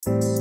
Assalamualaikum.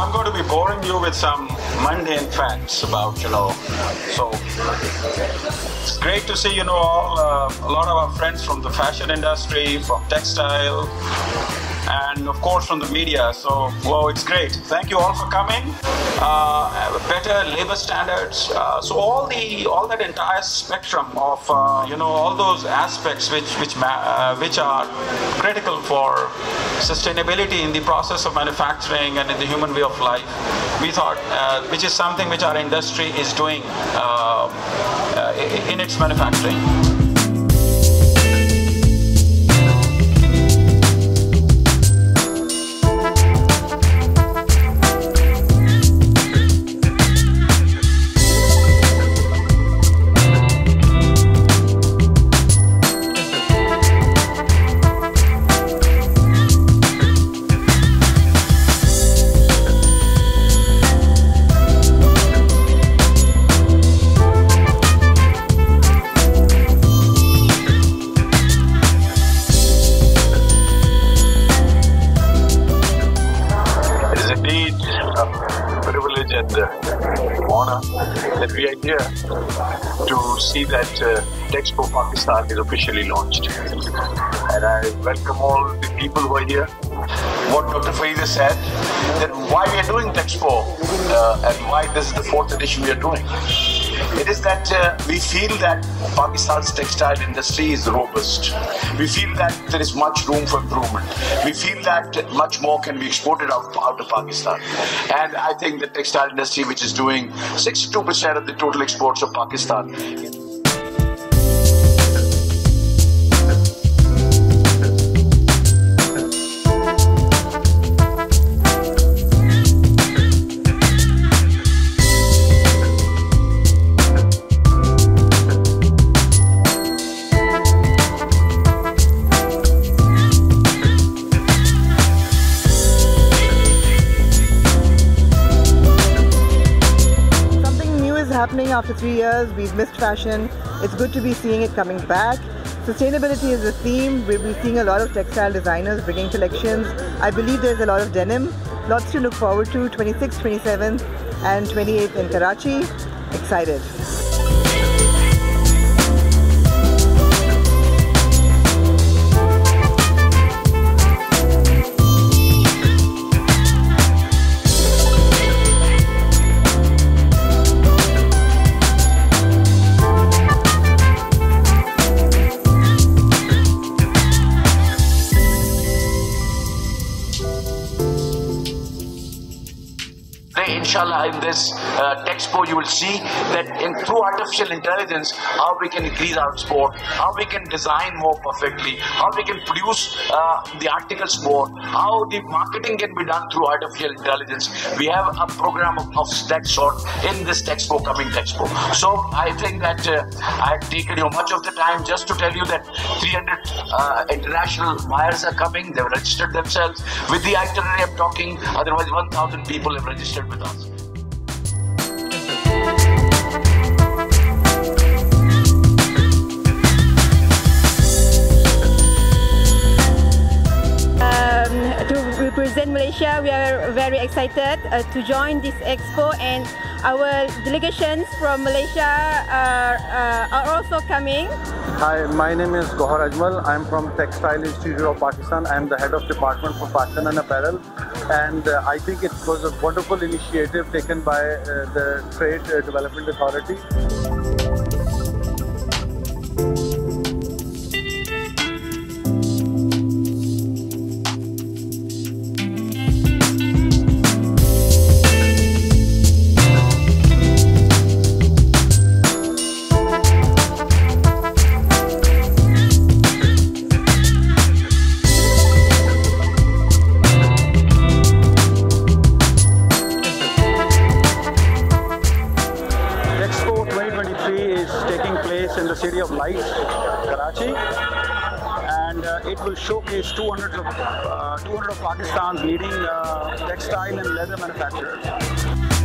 I'm going to be boring you with some mundane facts about, you know, so it's great to see, you know, all, uh, a lot of our friends from the fashion industry, from textile, and of course from the media. So, wow, it's great. Thank you all for coming. Uh, better labor standards. Uh, so all the all that entire spectrum of uh, you know all those aspects which which uh, which are critical for sustainability in the process of manufacturing and in the human way of life. We thought, uh, which is something which our industry is doing uh, in its manufacturing. That we are here to see that uh, Texpo Pakistan is officially launched. And I welcome all the people who are here. What Dr. Faiza said, that why we are doing Texpo uh, and why this is the fourth edition we are doing. It is that uh, we feel that Pakistan's textile industry is robust. We feel that there is much room for improvement. We feel that much more can be exported out, out of Pakistan. And I think the textile industry, which is doing 62% of the total exports of Pakistan, after three years. We've missed fashion. It's good to be seeing it coming back. Sustainability is the theme. We'll be seeing a lot of textile designers bringing collections. I believe there's a lot of denim. Lots to look forward to. 26th, 27th, and 28th in Karachi. Excited. Today, inshallah, in this uh, Texpo, you will see that in, through artificial intelligence, how we can increase our export, how we can design more perfectly, how we can produce uh, the articles more, how the marketing can be done through artificial intelligence. We have a program of, of that sort in this Texpo, coming Texpo. So I think that uh, I've taken you much of the time just to tell you that 300 uh, international buyers are coming. They've registered themselves with the itinerary I'm talking. Otherwise, 1,000 people have registered with us. um, to represent Malaysia. We are very excited uh, to join this expo and our delegations from Malaysia are, uh, are also coming. Hi, my name is Gohar Ajmal. I'm from Textile Institute of Pakistan. I'm the head of department for fashion and apparel. And uh, I think it was a wonderful initiative taken by uh, the Trade Development Authority. In the city of Lights, Karachi, and uh, it will showcase 200 of, uh, 200 of Pakistan's leading uh, textile and leather manufacturers.